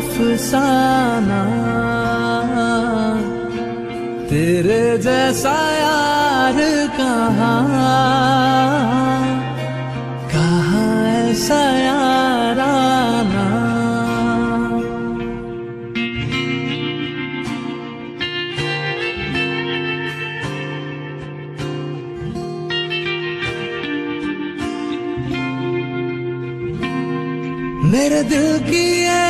अफसाना। तेरे जैसा यार कहाँ? मेरे दिल की ये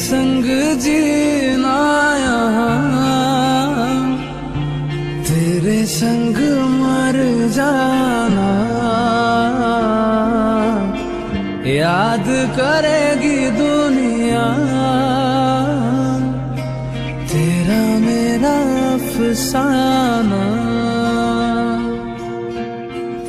संग जीना यहाँ तेरे संग मर जाना। याद करेगी दुनिया। तेरा मेरा अफसाना।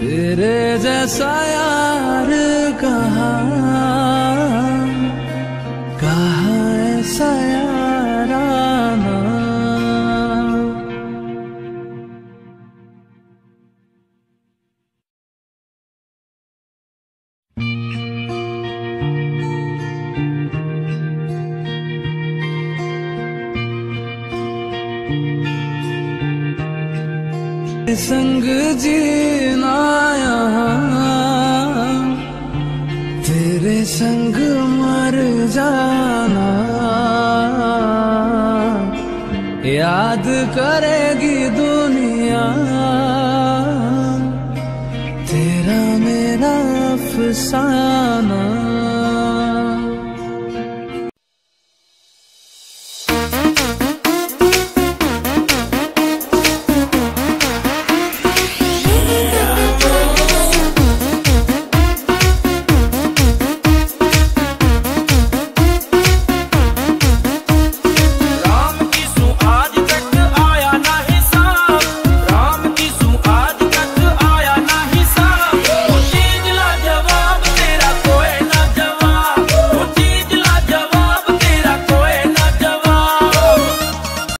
तेरे जैसा यार कहाँ। संग जीना यहाँ तेरे संग मर जाना। याद करेगी दुनिया। तेरा मेरा अफसाना।